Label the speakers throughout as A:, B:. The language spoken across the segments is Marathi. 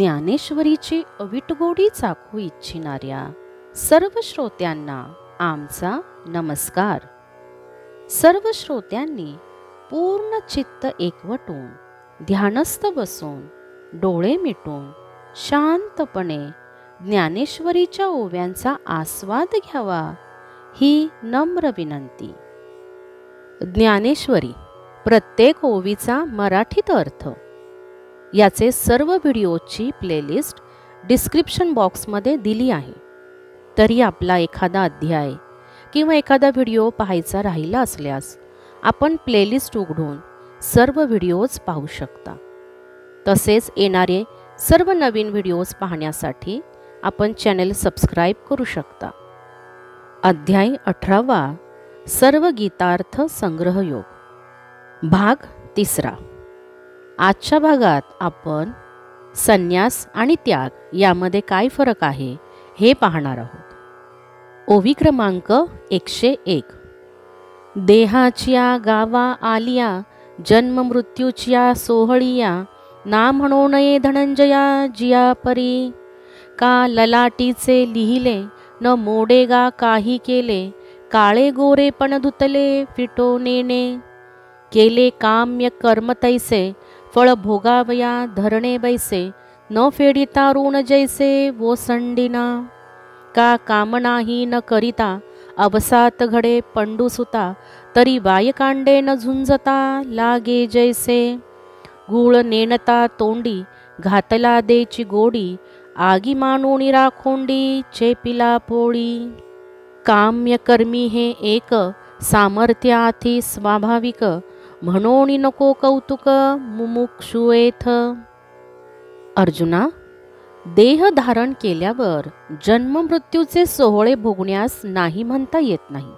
A: ज्ञानेश्वरीची अविटगोडी चाखू इच्छिणाऱ्या सर्व श्रोत्यांना आमचा नमस्कार. सर्व श्रोत्यांनी पूर्ण चित्त एकवटून ध्यानस्थ बसून डोळे मिटून शांतपणे ज्ञानेश्वरीच्या ओव्यांचा आस्वाद घ्यावा ही नम्र विनंती. ज्ञानेश्वरी प्रत्येक ओवीचा मराठीत अर्थ याचे सर्व व्हिडिओची प्लेलिस्ट डिस्क्रिप्शन बॉक्समध्ये दिली आहे. तरी आपला एखादा अध्याय किंवा एखादा व्हिडिओ पाहायचा राहिला असल्यास आपण प्लेलिस्ट उघडून सर्व व्हिडिओज पाहू शकता. तसेच येणारे सर्व नवीन व्हिडिओज पाहण्यासाठी आपण चॅनेल सबस्क्राईब करू शकता. अध्याय अठरावा सर्व गीतार्थ संग्रह योग भाग तिसरा. आजच्या भागात आपण संन्यास आणि त्याग यामध्ये काय फरक आहे हे पाहणार आहोत. ओवी क्रमांक एकशे एक. देहाच्या गावा आलिया जन्म मृत्यूच्या सोहळिया ना म्हणू नये धनंजया जिया परी. का ललाटीचे लिहिले न मोडेगा काही केले काळे गोरे पण धुतले फिटो नेणे. केले काम्य कर्म तैसे फळ भोगावया धरणे बैसे न फेडिता ऋण जैसे वो संडिना. का कामनाही न करिता अवसात घडे पंडूसुता तरी वायकांडे न झुंजता लागे जैसे. गुळ नेणता तोंडी घातला देची गोडी आगी मानुणी राखोंडी चेपिला पोळी. काम्य कर्मी हे एक सामर्थ्याथी स्वाभाविक म्हणून नको कौतुक मुमुक्षुएथ. अर्जुना देह धारण केल्यावर जन्म मृत्यूचे सोहळे भोगण्यास नाही म्हणता येत नाही.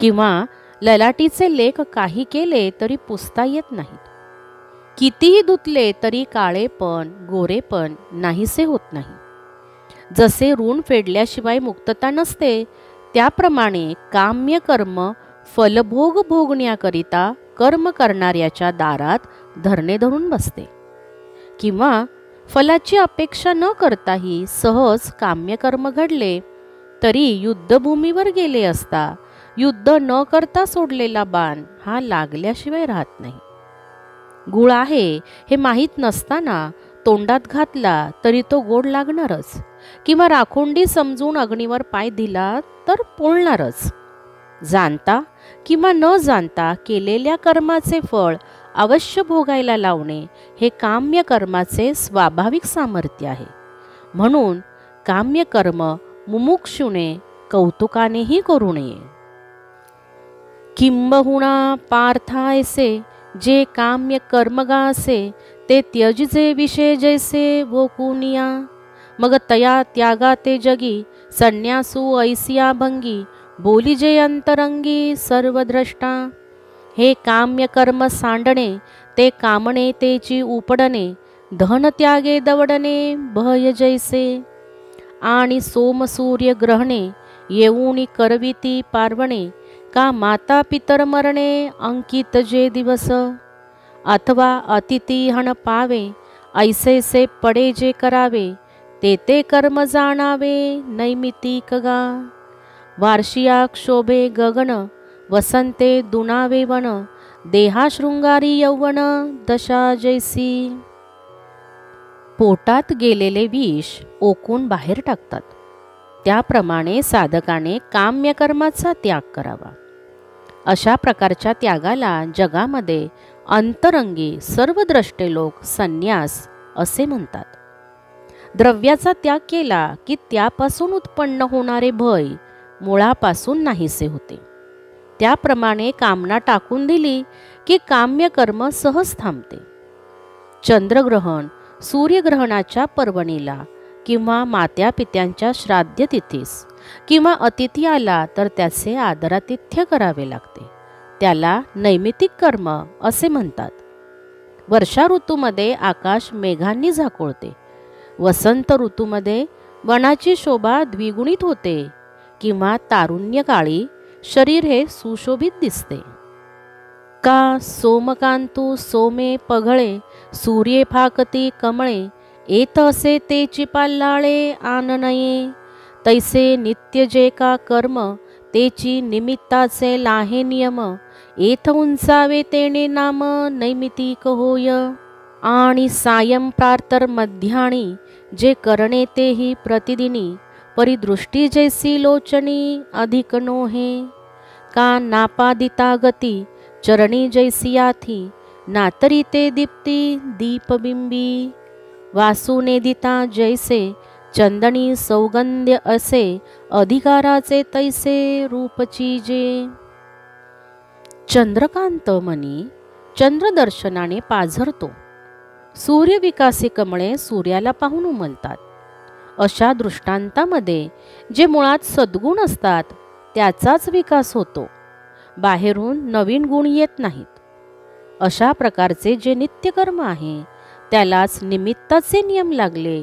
A: किंवा ललाटीचे लेख काही केले तरी पुसता येत नाहीत. कितीही धुतले तरी काळेपण गोरेपण नाहीसे होत नाही. जसे ऋण फेडल्याशिवाय मुक्तता नसते त्याप्रमाणे काम्य कर्म फलभोग भोगण्याकरिता कर्म करणाऱ्याच्या दारात धरणे धरून बसते. किंवा फलाची अपेक्षा न करताही सहज काम्यकर्म घडले तरी युद्धभूमीवर गेले असता युद्ध न करता सोडलेला बाण हा लागल्याशिवाय राहत नाही. गुळ आहे हे माहीत नसताना तोंडात घातला तरी तो गोड लागणारच किंवा राखोंडी समजून अग्नीवर पाय दिला तर पोळणारच. जाणता किंवा न जाणता केलेल्या कर्माचे फळ अवश्य भोगायला लावणे हे काम्य कर्माचे स्वाभाविक सामर्थ्य आहे. म्हणून काम्य कर्म मुमुक्षुने कौतुकानेही करू नये. किंबहुणा पार्थायसे जे काम्य कर्मगा असे ते त्यजचे विषय जैसे वो कुनिया. मग तया त्यागा ते जगी संन्यासू ऐसिया भंगी बोली जे अंतरंगी सर्वद्रष्टा। हे काम्य कर्म सांडणे ते कामणे तेची उपडणे धन त्यागे दवडणे भय जैसे। आणि सोमसूर्य ग्रहणे येऊनी करविती पार्वणे का माता पितर मरणे अंकित जे दिवस। अथवा अतिथी हण पावे ऐसेसे पडे जे करावे ते ते कर्म जाणावे नैमितिक गा। वार्षिया क्षोभे गगन वसंते दुनावे वन देहा शृंगारी यौवन दशा जैसी। पोटात गेलेले विष ओकून बाहेर टाकतात. त्याप्रमाणे साधकाने काम्यकर्माचा त्याग करावा. अशा प्रकारच्या त्यागाला जगामध्ये अंतरंगी सर्वद्रष्टे लोक संन्यास असे म्हणतात. द्रव्याचा त्याग केला की त्यापासून उत्पन्न होणारे भय मुळापासून नाहीसे होते. त्याप्रमाणे कामना टाकून दिली की काम्य कर्म सहज थांबते. चंद्रग्रहण सूर्यग्रहणाच्या पर्वणीला किंवा मात्या पित्यांच्या श्राद्ध तिथीस किंवा अतिथी आला तर त्याचे आदरातिथ्य करावे लागते. त्याला नैमितिक कर्म असे म्हणतात. वर्षा ऋतूमध्ये आकाश मेघांनी झाकोळते. वसंत ऋतूमध्ये वनाची शोभा द्विगुणित होते. किंवा तारुण्यकाळी शरीर हे सुशोभित दिसते. का सोमकांतू सोमे पघळे सूर्ये फाकती कमळे येत असे ते चिपाल्लाळे आननये. तैसे नित्य जे का कर्म तेची निमित्ताचे लाहे नियम येथ उंचावे तेने नाम नैमितिक होय. आणि सायं प्रार्तर मध्याणी जे करणे तेही प्रतिदिनी परिदृष्टी जैसी लोचनी अधिक नोहे। का नापादिता गती चरणी जैसी आथी। नातरी ते दीप्ती दीपबिंबी। वासुने दिता जैसे चंदनी सौगंध्य असे अधिकाराचे तैसे रूपची जे चंद्रकांत मनी चंद्रदर्शनाने पाझरतो। सूर्यविकासी कमळे सूर्याला पाहून उमलतात। अशा दृष्टांतामध्ये जे मुळात सद्गुण असतात त्याचाच विकास होतो. बाहेरून नवीन गुण येत नाहीत. अशा प्रकारचे जे नित्यकर्म आहे त्यालाच निमित्ताचे नियम लागले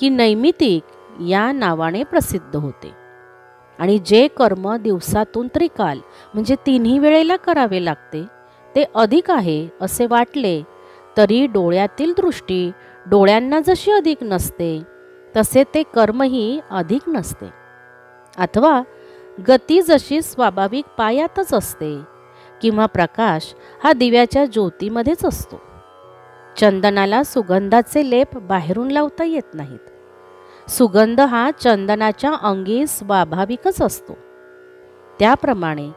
A: की नैमितिक या नावाने प्रसिद्ध होते. आणि जे कर्म दिवसातून त्रिकाल म्हणजे तिन्ही वेळेला करावे लागते ते अधिक आहे असे वाटले तरी डोळ्यातील दृष्टी डोळ्यांना जशी अधिक नसते तसे ते कर्मही अधिक नसते. अथवा गती जशी स्वाभाविक पायातच असते किंवा प्रकाश हा दिव्याच्या ज्योतीमध्येच असतो. चंदनाला सुगंधाचे लेप बाहेरून लावता येत नाहीत. सुगंध हा चंदनाच्या अंगी स्वाभाविकच असतो. त्याप्रमाणे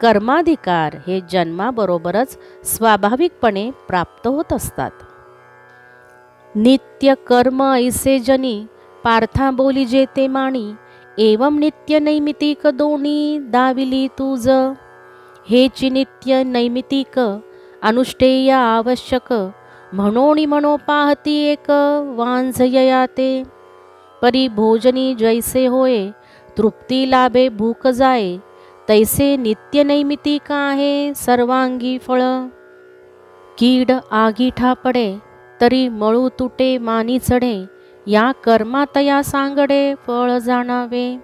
A: कर्माधिकार हे जन्माबरोबरच स्वाभाविकपणे प्राप्त होत असतात. नित्य कर्म ऐसे जनी पार्था बोली जेते माणी एवं नित्य नैमितिक दोणी दाविली तुज हेची नित्य नैमितिक अनुष्ठेय आवश्यक म्हणोणी म्हणो पाहती एक वांझयया ते. परी भोजनी जैसे होय तृप्ती लाभे भूक जाय तैसे नित्य नैमितिक आहे सर्वांगी फळ. कीड आगी ठापडे तरी मळू तुटे मानी चढे या कर्मातया सांगडे फळ जाणावे.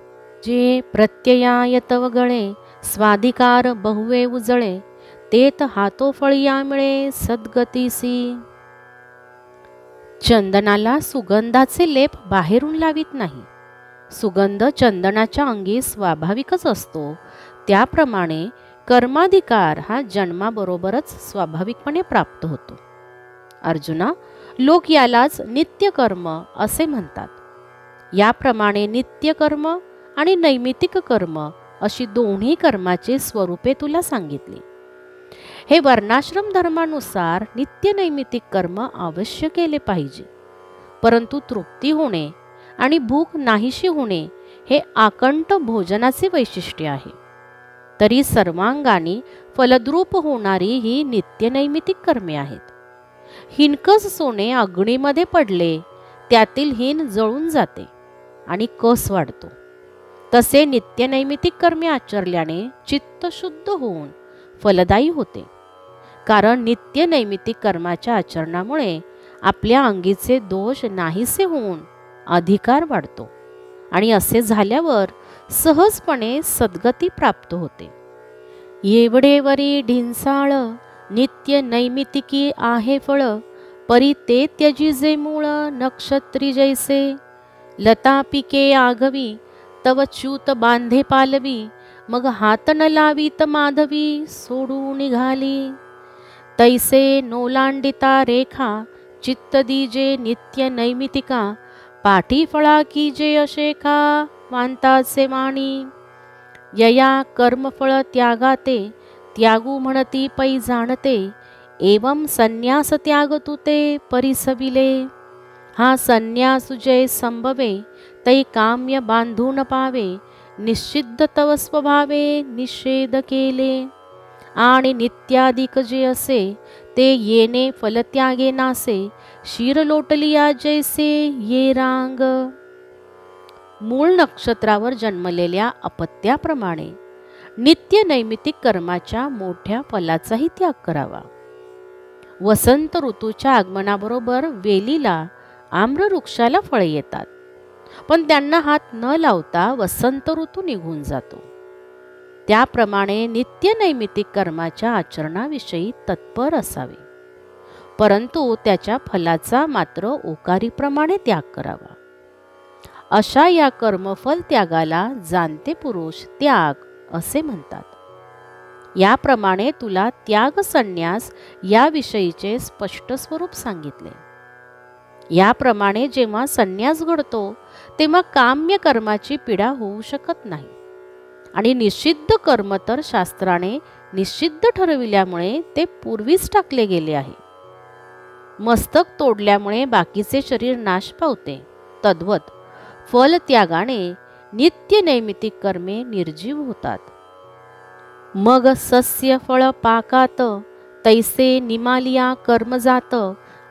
A: जे प्रत्ययायत वगळे स्वाधिकार बहुवे उजळे तेत हातो फळिया मिळे सद्गतीसी. चंदनाला सुगंधाचे लेप बाहेरून लावित नाही. सुगंध चंदनाच्या अंगी स्वाभाविकच असतो. त्याप्रमाणे कर्माधिकार हा जन्माबरोबरच स्वाभाविकपणे प्राप्त होतो. अर्जुना लोक यालाच नित्यकर्म असे म्हणतात. याप्रमाणे नित्यकर्म आणि नैमितिक कर्म अशी दोन्ही कर्माची स्वरूपे तुला सांगितली. हे वर्णाश्रम धर्मानुसार नित्य नैमितिक कर्म अवश्य केले पाहिजे. परंतु तृप्ती होणे आणि भूक नाहीशी होणे हे आकंठ भोजनाचे वैशिष्ट्य आहे. तरी सर्वांगाने फलद्रूप होणारी ही नित्य नैमितिक कर्मे आहेत. हिनकस सोने अग्नीमध्ये पडले त्यातील हिन जळून जाते आणि कस वाढतो. तसे नित्यनैमितिक कर्मे आचरल्याने चित्त शुद्ध होऊन फलदायी होते. कारण नित्यनैमितिक कर्माच्या आचरणामुळे आपल्या अंगीचे दोष नाहीसे होऊन अधिकार वाढतो आणि असे झाल्यावर सहजपणे सद्गती प्राप्त होते. येवडेवरी ढिंसाळ नित्य नैमितिकी आहे फळ परी ते त्यजी जे मूळ नक्षत्री जैसे. लता पिके आघवी तव च्यूत बांधे पालवी मग हात न लावीत माधवी सोडू निघाली. तैसे नोलांडिता रेखा चित्त दीजे नित्य नैमितिका पाठी फळा की जे अशेखा मानताचे वाणी. यया कर्मफळ त्यागाते त्यागू म्हणती पै जाणते एवं संन्यास त्याग तुते परिसविले. हा संन्यास जय संभवे तै काम्य बांधून पावे निश्चिद्ध तव स्वभावे निषेध केले. आणि नित्याधिक जे असे ते येणे फलत्यागे नासे शिर लोटलिया जैसे ये रांग. मूळ नक्षत्रावर जन्मलेल्या अपत्याप्रमाणे. नित्य नैमितिक कर्माच्या मोठ्या फलाचाही त्याग करावा. वसंत ऋतूच्या आगमनाबरोबर वेलीला आम्रवृक्षाला फळे येतात. पण त्यांना हात न लावता वसंत ऋतू निघून जातो. त्याप्रमाणे नित्य नैमितिक कर्माच्या आचरणाविषयी तत्पर असावे. परंतु त्याच्या फलाचा मात्र ओकारीप्रमाणे त्याग करावा. अशा या कर्मफल त्यागाला जाणते पुरुष त्याग असे म्हणतात. याप्रमाणे तुला त्याग संन्यास याविषयीचे स्पष्ट स्वरूप सांगितले. याप्रमाणे जेव्हा संन्यास घडतो तेव्हा काम्य कर्माची पीडा होऊ शकत नाही. आणि निषिद्ध कर्म तर शास्त्राने निषिद्ध ठरविल्यामुळे ते पूर्वीच टाकले गेले आहे. मस्तक तोडल्यामुळे बाकीचे शरीर नाश पावते. तद्वत फल त्यागाने नित्य नैमितिक कर्मे निर्जीव होतात. मग सस्य फळ पाकात तैसे निमालिया कर्मजात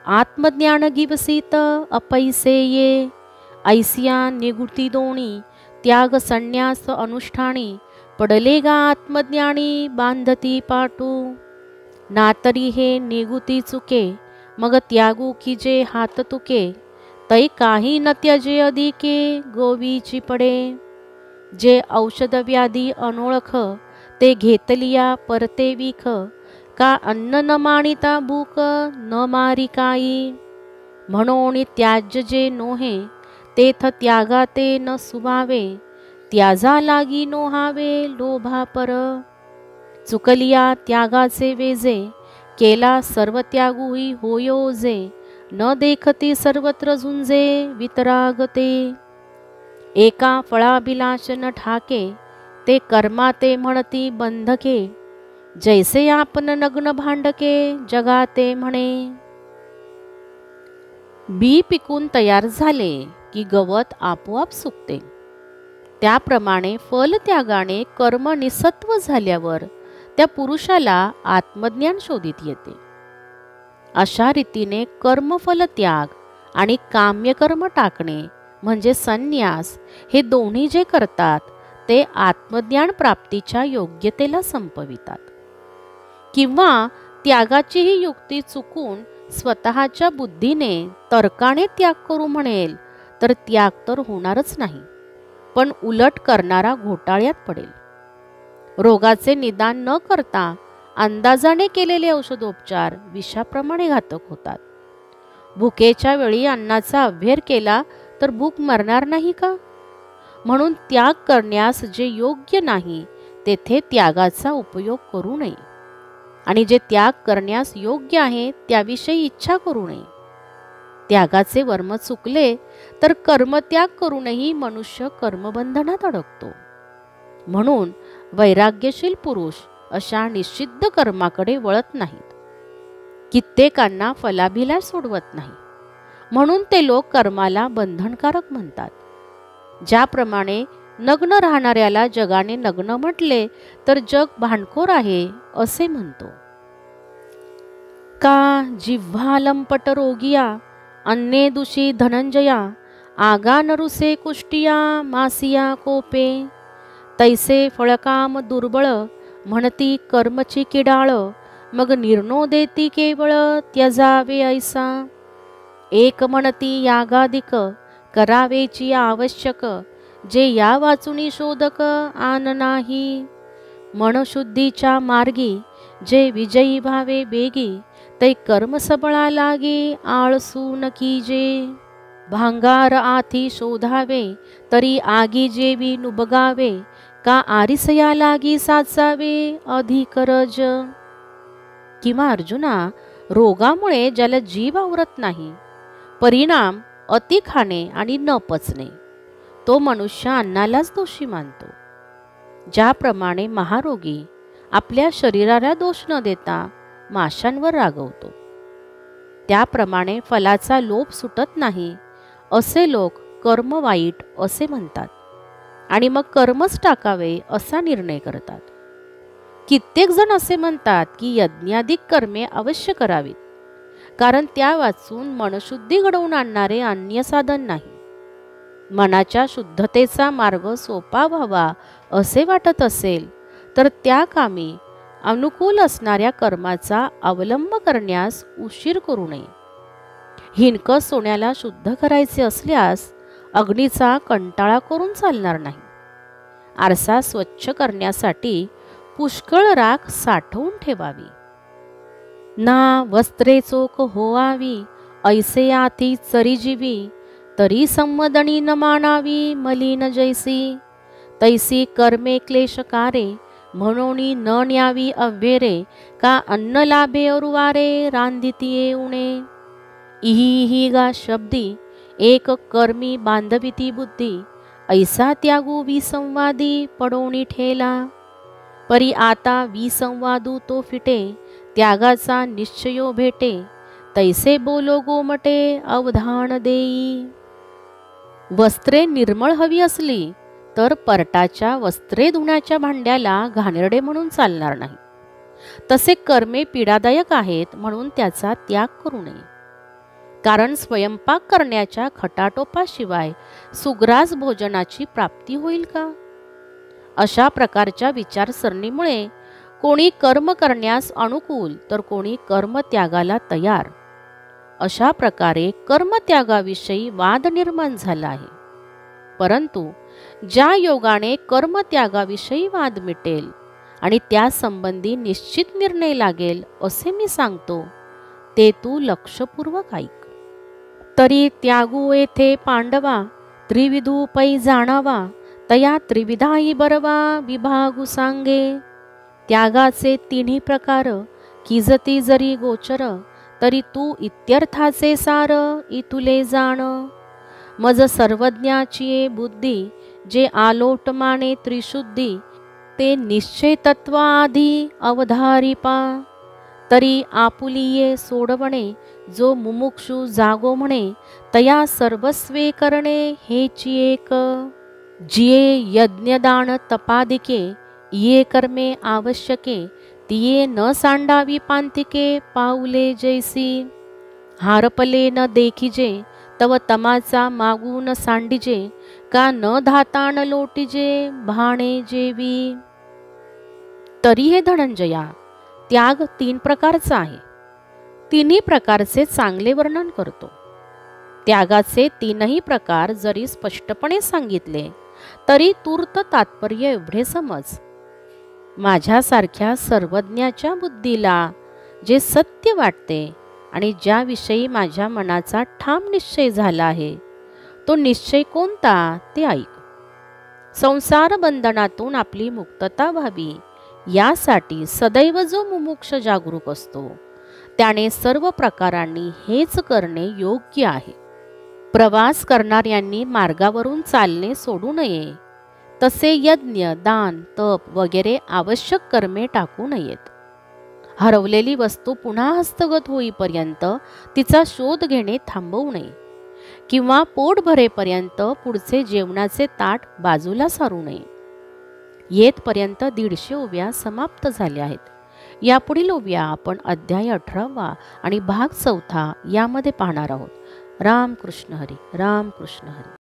A: आत्मज्ञान गिवसीत अपैसे ये. ऐसिया निगुती दोणी त्याग संन्यास अनुष्ठानी पडले गा आत्मज्ञानी बांधती पाटू. नातरी हे निगुती चुके मग त्यागू की जे हात तुके तै काही न त्यजे अधिके गोवीची पडे. जे औषध व्याधी अनोळख ते घेतलिया परते विख. का अन्न न माणिता भूक न मारी काई. म्हणून त्याज्य जे नोहे तेथ त्यागा ते न सुभावे त्याजा लागी नोहावे लोभा पर. चुकलिया त्यागाचे वेजे केला सर्व त्यागुही होयो जे. न देखती सर्वत्र झुंजे वितरागते. एका फळाभिलाष न ठाके ते कर्माते म्हणती बंधके. जैसे आपण नग्न भांडके जगाते म्हणे. बी पिकून तयार झाले की गवत आपोआप सुकते. त्याप्रमाणे फल त्यागाने कर्म निसत्व झाल्यावर त्या पुरुषाला आत्मज्ञान शोधित येते. अशा रीतीने कर्मफल त्याग आणि काम्यकर्म टाकणे म्हणजे संन्यास हे दोन्ही जे करतात ते आत्मज्ञान प्राप्तीच्या योग्यतेला संपवितात. किंवा त्यागाची ही युक्ती चुकून स्वतःच्या बुद्धीने तर्काने त्याग करू म्हणेल तर त्याग तर होणारच नाही पण उलट करणारा घोटाळ्यात पडेल. रोगाचे निदान न करता अंदाजाने केलेले औषधोपचार विषाप्रमाणे घातक होतात. भुकेच्या वेळी अन्नाचा अभ्यर केला तर भूक मरणार नाही का? म्हणून त्याग करण्यास जे योग्य नाही तेथे त्यागाचा उपयोग करू नये. आणि जे त्याग करण्यास योग्य आहे त्याविषयी इच्छा करू नये. त्यागाचे वर्म चुकले तर कर्मत्याग करूनही मनुष्य कर्मबंधनात अडकतो. म्हणून वैराग्यशील पुरुष अशा निषिद्ध कर्माकडे वळत नाहीत. कित्येकांना फलाभिला सोडवत नाही. म्हणून ते लोक कर्माला बंधनकारक म्हणतात. ज्याप्रमाणे नग्न राहणाऱ्याला जगाने नग्न म्हटले तर जग भांडखोर आहे असे म्हणतो. का जिव्हालंपट रोगिया अन्ने दुषी धनंजया आगा नरुसे कुष्टिया मासिया कोपे तैसे फळकाम दुर्बळ म्हणती कर्मची किडाळ मग निर्णो देती केवळ त्यजावे ऐसा. एक म्हणती यागादिक करावेची आवश्यक जे या वाचुनी शोधक आन नाही. मनशुद्धीच्या मार्गी जे विजयी भावे बेगी ते कर्म सबळा लागे आळसू नकी जे. भांगार आथी शोधावे तरी आगी जेवी नुबगावे का आरिसया लागी साचावे अधिकरज? किंवा अर्जुना रोगामुळे ज्याला जीव आवरत नाही परिणाम अति खाणे आणि न पचणे तो मनुष्य अन्नालाच दोषी मानतो. ज्याप्रमाणे महारोगी आपल्या शरीराला दोष न देता माशांवर रागवतो. त्याप्रमाणे फलाचा लोभ सुटत नाही असे लोक कर्म वाईट असे म्हणतात. आणि मग कर्मच टाकावे असा निर्णय करतात. कित्येक जण असे म्हणतात की यज्ञाधिक कर्मे अवश्य करावीत कारण त्या वाचून मनशुद्धी घडवून आणणारे अन्य साधन नाही. मनाच्या शुद्धतेचा मार्ग सोपा व्हावा असे वाटत असेल तर त्या कामी अनुकूल असणाऱ्या कर्माचा अवलंब करण्यास उशीर करू नये. हिनक सोन्याला शुद्ध करायचे असल्यास अग्नीचा कंटाळा करून चालणार नाही. आरसा स्वच्छ करण्यासाठी पुष्कळ राख साठवून ठेवावी. ना वस्त्रे चोक होवावी ऐसे आती चरीजीवी तरी संमदणी न मानावी मलिन जैसी. तैसी कर्मे क्लेशकारे म्हणून न न्यावी अव्येरे का अन्न लाभे अरुवारे रांदिती उणे. इही ही गा शब्दी एक कर्मी बांधविती बुद्धी ऐसा त्यागू विसंवादी पडोणी ठेला. परी आता विसंवादू तो फिटे त्यागाचा निश्चयो भेटे तैसे बोलो गोमटे अवधान देई. वस्त्रे निर्मळ हवी असली तर परटाच्या वस्त्रे धुण्याच्या भांड्याला घाणेरडे म्हणून चालणार नाही. तसे कर्मे पीडादायक आहेत म्हणून त्याचा त्याग करू नये. कारण स्वयंपाक करण्याच्या खटाटोपाशिवाय सुग्रास भोजनाची प्राप्ती होईल का? अशा प्रकारच्या विचारसरणीमुळे कोणी कर्म करण्यास अनुकूल तर कोणी कर्मत्यागाला तयार. अशा प्रकारे कर्मत्यागाविषयी वाद निर्माण झाला आहे. परंतु ज्या योगाने कर्मत्यागाविषयी वाद मिटेल आणि त्यासंबंधी निश्चित निर्णय लागेल असे मी सांगतो ते तू लक्षपूर्वक ऐक. तरी त्यागू येथे पांडवा त्रिविधू पै जाणावा तया त्रिविधाई बरवा विभागू सांगे. त्यागाचे तिन्ही प्रकार किजती जरी गोचर तरी तू इत्यर्थाचे सार इतुले जाण. मज सर्वज्ञाची बुद्धी जे आलोट माने त्रिशुद्धी ते निश्चय तत्वाआधी अवधारिपा. तरी आपुलिये सोडवणे जो मुमुक्षू जागो म्हणे तया सर्वस्वे करणे हेची एक. जिये यज्ञदान तपादिके ये कर्मे आवश्यके तिये न सांडावी पांतिके पाऊले जैसी. हारपले न देखिजे तव तमाचा मागून सांडिजे का न धाताण लोटिजे भाणे जेवी. तरी हे धनंजया त्याग तीन प्रकारचा आहे. तिन्ही प्रकारचे चांगले वर्णन करतो. त्यागाचे तीनही प्रकार जरी स्पष्टपणे सांगितले तरी तूर्त तात्पर्य एवढे समज. माझ्यासारख्या सर्वज्ञाच्या बुद्धीला जे सत्य वाटते आणि ज्याविषयी माझ्या मनाचा ठाम निश्चय झाला आहे तो निश्चय कोणता ते ऐक. संसार बंधनातून आपली मुक्तता व्हावी यासाठी सदैव जो मुमुक्ष जागरूक असतो त्याने सर्व प्रकारांनी हेच करणे योग्य आहे. प्रवास करणाऱ्यांनी मार्गावरून चालणे सोडू नये. तसे यज्ञ दान तप वगैरे आवश्यक कर्मे टाकू नयेत. हरवलेली वस्तू पुन्हा हस्तगत होईपर्यंत तिचा शोध घेणे थांबवू नये किंवा पोट भरेपर्यंत पुढचे जेवणाचे ताट बाजूला सारू नये. येतपर्यंत दीडशे उभ्या समाप्त झाल्या आहेत. यापुढील उभ्या आपण अध्याय अठरावा आणि भाग चौथा यामध्ये पाहणार आहोत. राम कृष्ण हरी राम कृष्ण हरी.